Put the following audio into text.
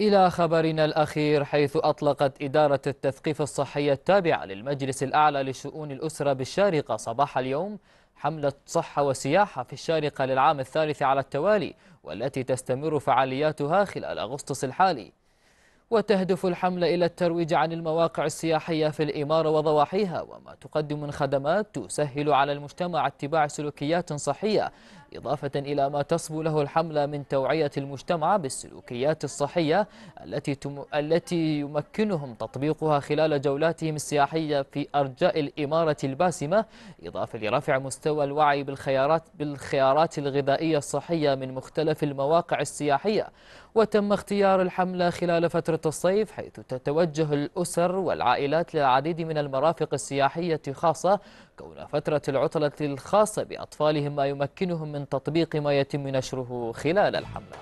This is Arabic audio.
إلى خبرنا الأخير حيث أطلقت إدارة التثقيف الصحي التابعة للمجلس الأعلى لشؤون الأسرة بالشارقة صباح اليوم حملة صحة وسياحة في الشارقة للعام الثالث على التوالي والتي تستمر فعالياتها خلال أغسطس الحالي. وتهدف الحملة إلى الترويج عن المواقع السياحية في الإمارة وضواحيها وما تقدم من خدمات تسهل على المجتمع اتباع سلوكيات صحية إضافة إلى ما تصبو له الحملة من توعية المجتمع بالسلوكيات الصحية التي تم... التي يمكنهم تطبيقها خلال جولاتهم السياحية في أرجاء الإمارة الباسمة إضافة لرفع مستوى الوعي بالخيارات بالخيارات الغذائية الصحية من مختلف المواقع السياحية. وتم اختيار الحملة خلال فترة الصيف حيث تتوجه الأسر والعائلات للعديد من المرافق السياحية خاصة كون فترة العطلة الخاصة بأطفالهم ما يمكنهم من تطبيق ما يتم نشره خلال الحملة.